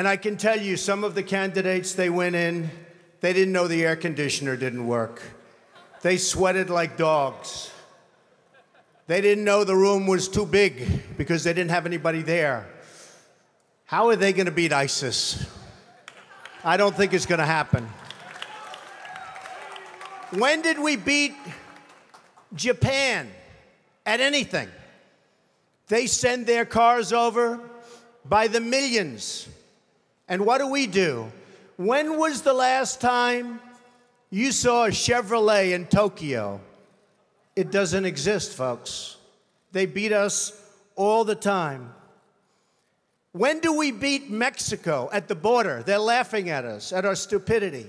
And I can tell you, some of the candidates they went in, they didn't know the air conditioner didn't work. They sweated like dogs. They didn't know the room was too big because they didn't have anybody there. How are they going to beat ISIS? I don't think it's going to happen. When did we beat Japan at anything? They send their cars over by the millions. And what do we do? When was the last time you saw a Chevrolet in Tokyo? It doesn't exist, folks. They beat us all the time. When do we beat Mexico at the border? They're laughing at us, at our stupidity.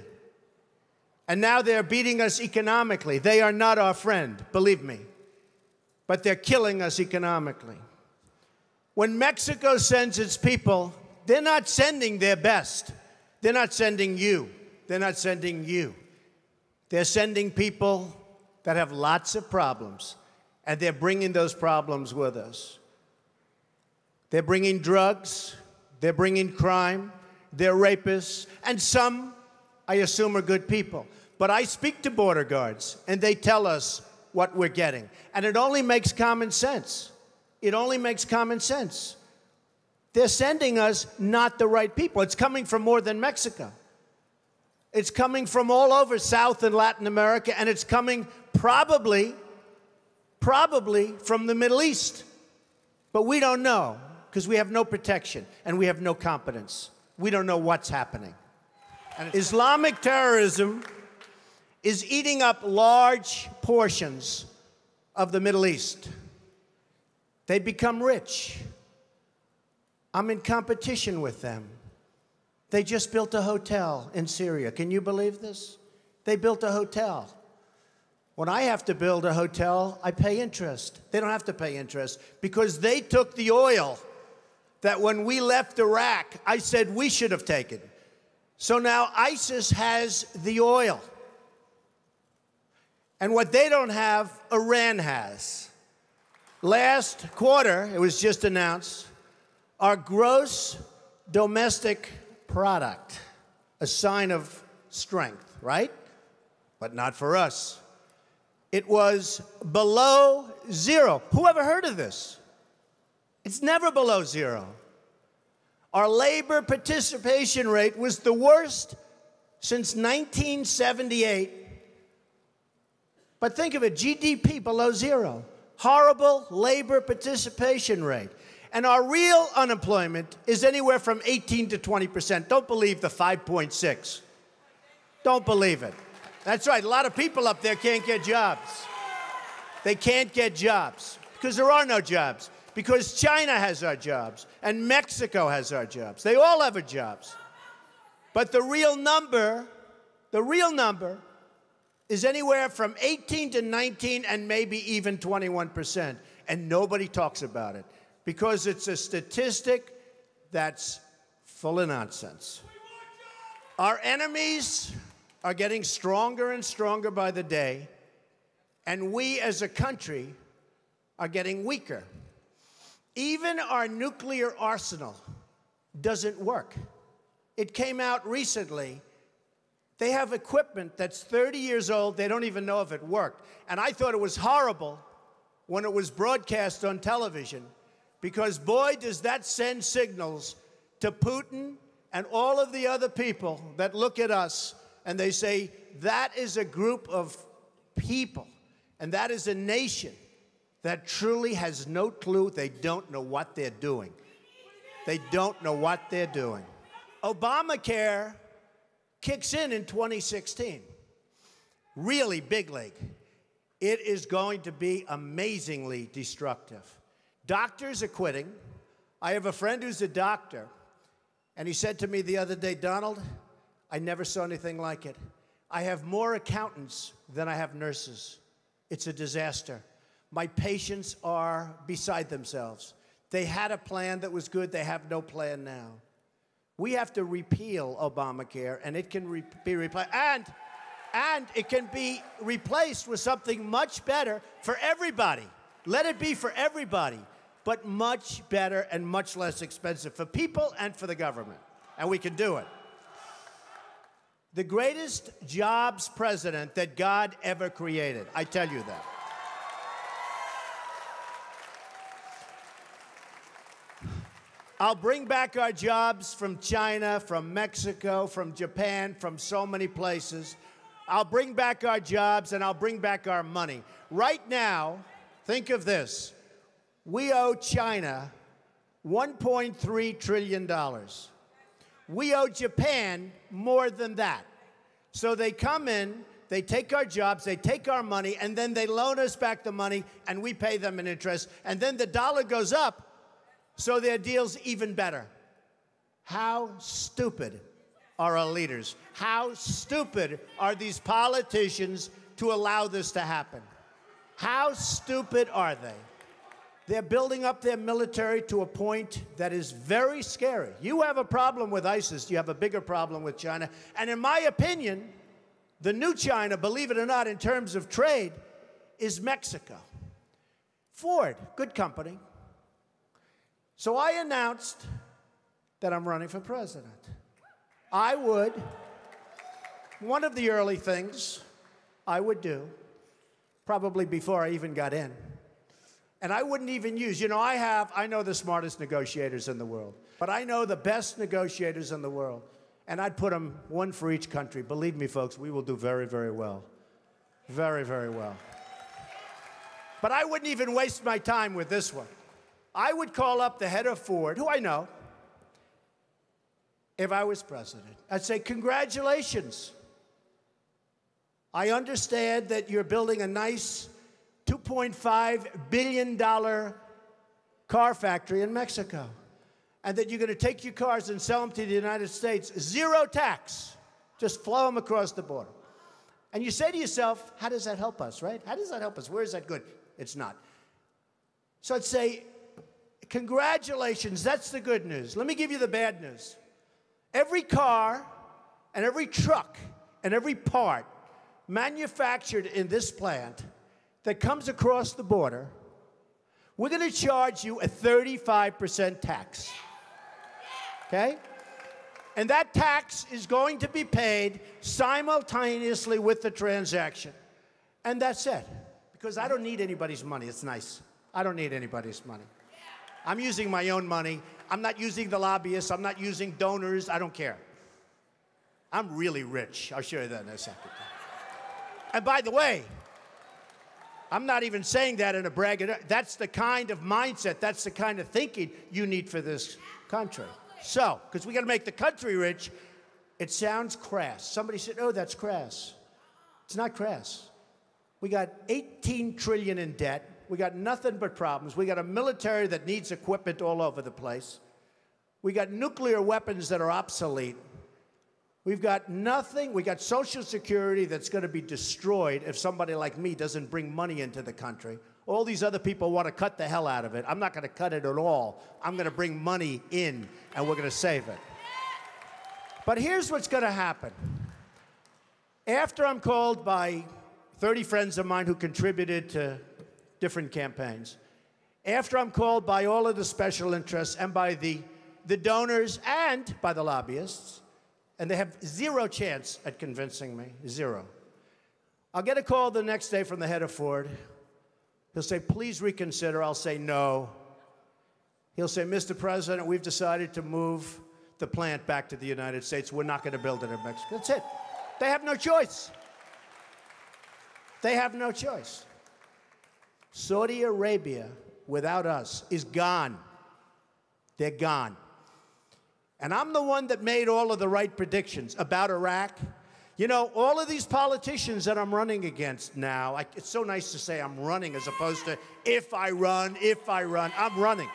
And now they're beating us economically. They are not our friend, believe me. But they're killing us economically. When Mexico sends its people, they're not sending their best. They're not sending you. They're not sending you. They're sending people that have lots of problems, and they're bringing those problems with us. They're bringing drugs, they're bringing crime, they're rapists, and some, I assume, are good people. But I speak to border guards, and they tell us what we're getting. And it only makes common sense. It only makes common sense. They're sending us not the right people. It's coming from more than Mexico. It's coming from all over South and Latin America, and it's coming probably, probably from the Middle East. But we don't know because we have no protection and we have no competence. We don't know what's happening. Islamic terrorism is eating up large portions of the Middle East. They become rich. I'm in competition with them. They just built a hotel in Syria. Can you believe this? They built a hotel. When I have to build a hotel, I pay interest. They don't have to pay interest because they took the oil that when we left Iraq, I said we should have taken. So now ISIS has the oil. And what they don't have, Iran has. Last quarter, it was just announced, our gross domestic product, a sign of strength, right? But not for us. It was below zero. Who ever heard of this? It's never below zero. Our labor participation rate was the worst since 1978 but think of it GDP below zero, horrible labor participation rate. And our real unemployment is anywhere from 18 to 20%. Don't believe the 5.6. Don't believe it. That's right, a lot of people up there can't get jobs. They can't get jobs because there are no jobs, because China has our jobs and Mexico has our jobs. They all have our jobs. But the real number, the real number is anywhere from 18 to 19 and maybe even 21%. And nobody talks about it because it's a statistic that's full of nonsense. Our enemies are getting stronger and stronger by the day, and we as a country are getting weaker. Even our nuclear arsenal doesn't work. It came out recently they have equipment that's 30 years old. They don't even know if it worked. And I thought it was horrible when it was broadcast on television because, boy, does that send signals to Putin and all of the other people that look at us and they say, that is a group of people and that is a nation that truly has no clue. They don't know what they're doing. They don't know what they're doing. Obamacare kicks in in 2016. Really big league. It is going to be amazingly destructive. Doctors are quitting. I have a friend who's a doctor, and he said to me the other day, Donald, I never saw anything like it. I have more accountants than I have nurses. It's a disaster. My patients are beside themselves. They had a plan that was good, they have no plan now. We have to repeal Obamacare, and it can re be replaced. And, and it can be replaced with something much better for everybody. Let it be for everybody, but much better and much less expensive for people and for the government. and we can do it. The greatest jobs president that God ever created. I tell you that. I'll bring back our jobs from China, from Mexico, from Japan, from so many places. I'll bring back our jobs and I'll bring back our money. Right now, think of this we owe China $1.3 trillion. We owe Japan more than that. So they come in, they take our jobs, they take our money, and then they loan us back the money, and we pay them an interest. And then the dollar goes up, so their deal's even better. How stupid are our leaders? How stupid are these politicians to allow this to happen? How stupid are they? They're building up their military to a point that is very scary. You have a problem with ISIS, you have a bigger problem with China. And in my opinion, the new China, believe it or not, in terms of trade, is Mexico. Ford, good company, so I announced that I'm running for president. I would, one of the early things I would do, probably before I even got in, and I wouldn't even use, you know, I have, I know the smartest negotiators in the world, but I know the best negotiators in the world, and I'd put them one for each country. Believe me, folks, we will do very, very well. Very, very well. But I wouldn't even waste my time with this one. I would call up the head of Ford, who I know, if I was president. I'd say, Congratulations. I understand that you're building a nice $2.5 billion car factory in Mexico, and that you're going to take your cars and sell them to the United States, zero tax, just flow them across the border. And you say to yourself, How does that help us, right? How does that help us? Where is that good? It's not. So I'd say, Congratulations, that's the good news. Let me give you the bad news. Every car and every truck and every part manufactured in this plant that comes across the border, we're going to charge you a 35% tax. Okay? And that tax is going to be paid simultaneously with the transaction. And that's it. Because I don't need anybody's money. It's nice. I don't need anybody's money. I'm using my own money. I'm not using the lobbyists. I'm not using donors. I don't care. I'm really rich. I'll show you that in a second. And by the way, I'm not even saying that in a brag. That's the kind of mindset, that's the kind of thinking you need for this country. So, because we got to make the country rich, it sounds crass. Somebody said, oh, that's crass. It's not crass. We got 18 trillion in debt. We got nothing but problems. We got a military that needs equipment all over the place. We got nuclear weapons that are obsolete. We've got nothing. We got Social Security that's going to be destroyed if somebody like me doesn't bring money into the country. All these other people want to cut the hell out of it. I'm not going to cut it at all. I'm going to bring money in and we're going to save it. But here's what's going to happen. After I'm called by 30 friends of mine who contributed to different campaigns. After I'm called by all of the special interests and by the, the donors and by the lobbyists, and they have zero chance at convincing me, zero. I'll get a call the next day from the head of Ford. He'll say, please reconsider. I'll say, no. He'll say, Mr. President, we've decided to move the plant back to the United States. We're not going to build it in Mexico. That's it. They have no choice. They have no choice. Saudi Arabia, without us, is gone. They're gone. And I'm the one that made all of the right predictions about Iraq. You know, all of these politicians that I'm running against now, I, it's so nice to say I'm running as opposed to if I run, if I run. I'm running.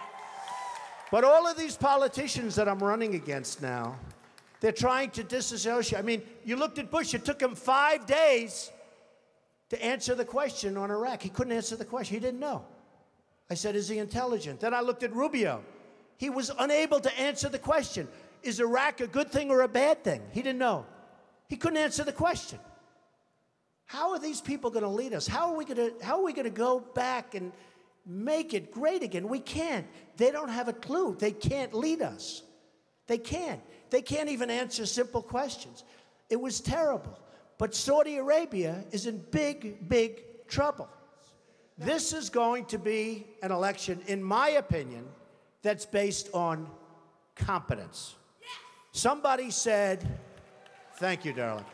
But all of these politicians that I'm running against now, they're trying to disassociate. I mean, you looked at Bush, it took him five days to answer the question on Iraq. He couldn't answer the question. He didn't know. I said, Is he intelligent? Then I looked at Rubio. He was unable to answer the question Is Iraq a good thing or a bad thing? He didn't know. He couldn't answer the question. How are these people going to lead us? How are we going to how are we going to go back and make it great again? We can't. They don't have a clue. They can't lead us. They can't. They can't even answer simple questions. It was terrible. But Saudi Arabia is in big, big trouble. This is going to be an election, in my opinion, that's based on competence. Somebody said, Thank you, darling.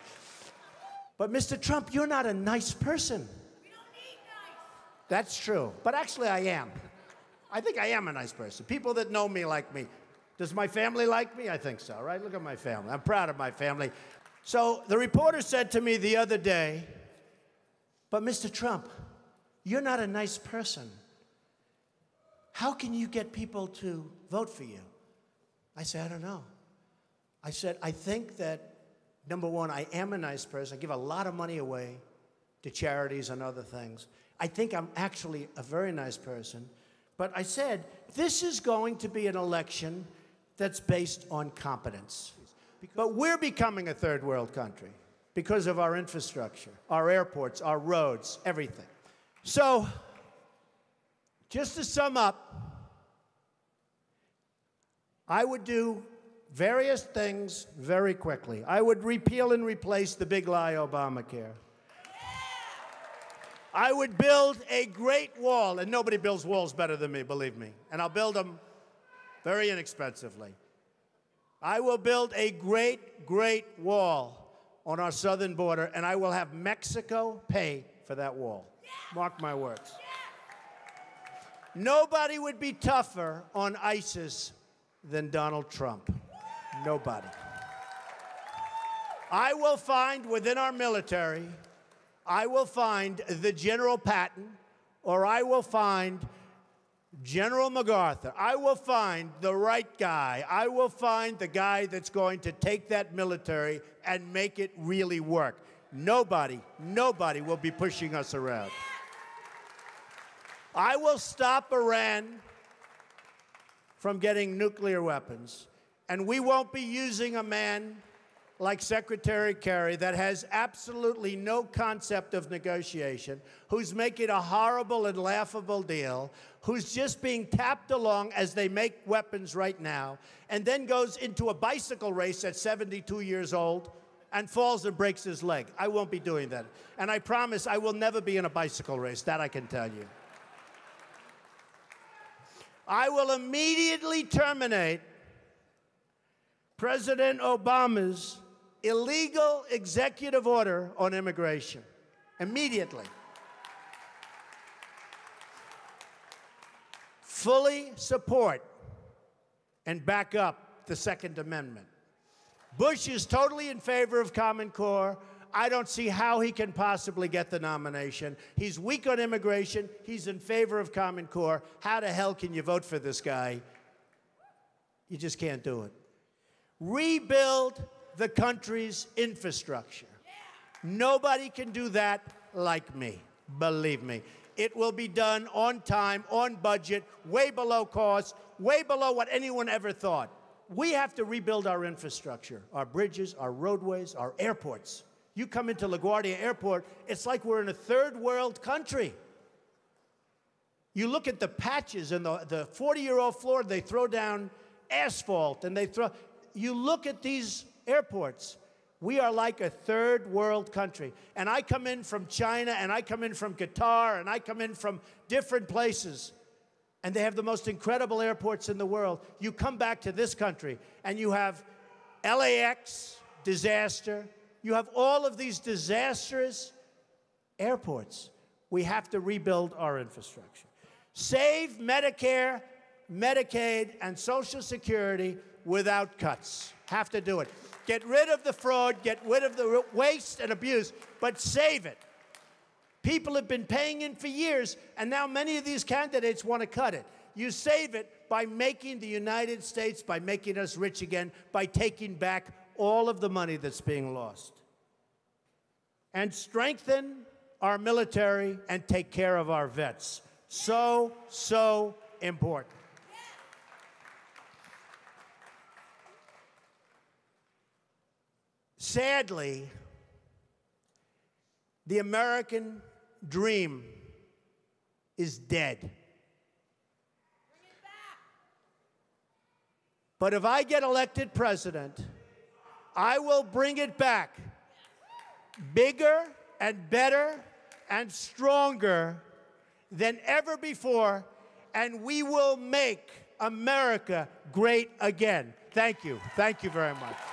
But Mr. Trump, you're not a nice person. Nice. That's true. But actually, I am. I think I am a nice person. People that know me like me. Does my family like me? I think so, right? Look at my family. I'm proud of my family. So the reporter said to me the other day, But Mr. Trump, you're not a nice person. How can you get people to vote for you? I said, I don't know. I said, I think that, number one, I am a nice person. I give a lot of money away to charities and other things. I think I'm actually a very nice person. But I said, this is going to be an election that's based on competence. But we're becoming a third world country because of our infrastructure, our airports, our roads, everything. So, just to sum up, I would do various things very quickly. I would repeal and replace the big lie Obamacare. I would build a great wall, and nobody builds walls better than me, believe me. And I'll build them very inexpensively. I will build a great, great wall on our southern border, and I will have Mexico pay for that wall. Mark my words. Nobody would be tougher on ISIS than Donald Trump. Nobody. I will find within our military I will find the General Patton or I will find General MacArthur. I will find the right guy. I will find the guy that's going to take that military and make it really work. Nobody, nobody will be pushing us around. I will stop Iran from getting nuclear weapons, and we won't be using a man like Secretary Kerry that has absolutely no concept of negotiation, who's making a horrible and laughable deal, who's just being tapped along as they make weapons right now, and then goes into a bicycle race at 72 years old and falls and breaks his leg. I won't be doing that. And I promise I will never be in a bicycle race, that I can tell you. I will immediately terminate President Obama's illegal executive order on immigration immediately. Fully support and back up the Second Amendment. Bush is totally in favor of Common Core. I don't see how he can possibly get the nomination. He's weak on immigration. He's in favor of Common Core. How the hell can you vote for this guy? You just can't do it. Rebuild the country's infrastructure. Nobody can do that like me, believe me. It will be done on time, on budget, way below cost, way below what anyone ever thought. We have to rebuild our infrastructure, our bridges, our roadways, our airports. You come into LaGuardia Airport, it's like we're in a third world country. You look at the patches and the 40 year old floor, they throw down asphalt and they throw. You look at these airports. We are like a third world country. And I come in from China, and I come in from Qatar, and I come in from different places. And they have the most incredible airports in the world. You come back to this country, and you have LAX, disaster. You have all of these disastrous airports. We have to rebuild our infrastructure. Save Medicare, Medicaid, and Social Security without cuts. Have to do it. Get rid of the fraud, get rid of the waste and abuse, but save it. People have been paying in for years, and now many of these candidates want to cut it. You save it by making the United States, by making us rich again, by taking back all of the money that's being lost. And strengthen our military and take care of our vets. So, so important. Sadly, the American dream is dead. But if I get elected president, I will bring it back bigger and better and stronger than ever before, and we will make America great again. Thank you. Thank you very much.